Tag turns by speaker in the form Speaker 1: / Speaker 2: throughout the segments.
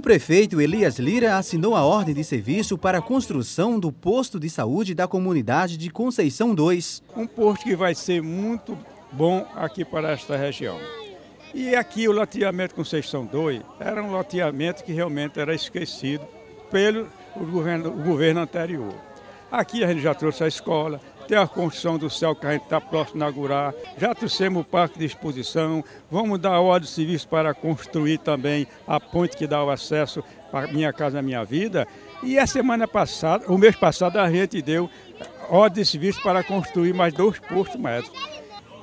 Speaker 1: prefeito Elias Lira assinou a ordem de serviço para a construção do posto de saúde da comunidade de Conceição 2.
Speaker 2: Um posto que vai ser muito bom aqui para esta região. E aqui o loteamento Conceição 2 era um loteamento que realmente era esquecido pelo governo, o governo anterior. Aqui a gente já trouxe a escola, tem a construção do céu que a gente está próximo a inaugurar, já trouxemos o parque de exposição, vamos dar ordem de serviço para construir também a ponte que dá o acesso para Minha Casa Minha Vida. E a semana passada, o mês passado, a gente deu ordem de serviço para construir mais dois postos médicos.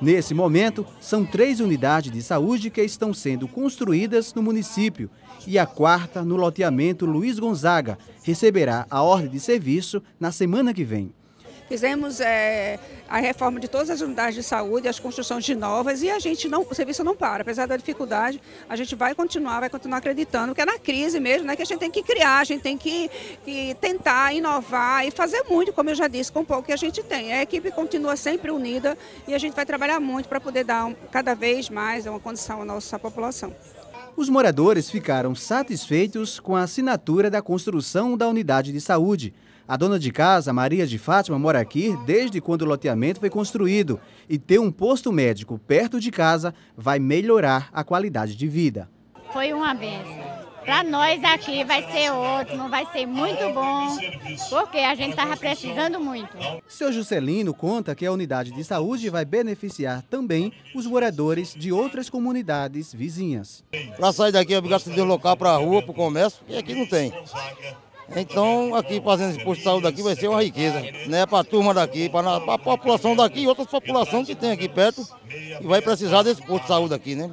Speaker 1: Nesse momento, são três unidades de saúde que estão sendo construídas no município e a quarta, no loteamento Luiz Gonzaga, receberá a ordem de serviço na semana que vem.
Speaker 3: Fizemos é, a reforma de todas as unidades de saúde, as construções de novas e a gente não, o serviço não para. Apesar da dificuldade, a gente vai continuar, vai continuar acreditando, porque é na crise mesmo, né, que a gente tem que criar, a gente tem que, que tentar inovar e fazer muito, como eu já disse, com o pouco que a gente tem. A equipe continua sempre unida e a gente vai trabalhar muito para poder dar um, cada vez mais uma condição à nossa população.
Speaker 1: Os moradores ficaram satisfeitos com a assinatura da construção da unidade de saúde. A dona de casa, Maria de Fátima, mora aqui desde quando o loteamento foi construído e ter um posto médico perto de casa vai melhorar a qualidade de vida.
Speaker 4: Foi uma benção. Para nós aqui vai ser ótimo, vai ser muito bom, porque a gente estava precisando muito.
Speaker 1: Seu Juscelino conta que a unidade de saúde vai beneficiar também os moradores de outras comunidades vizinhas.
Speaker 5: Para sair daqui é obrigado a se deslocar para a rua, para o comércio, e aqui não tem. Então, aqui fazendo esse posto de saúde aqui vai ser uma riqueza, né? Para a turma daqui, para a população daqui e outras populações que tem aqui perto e vai precisar desse posto de saúde aqui, né?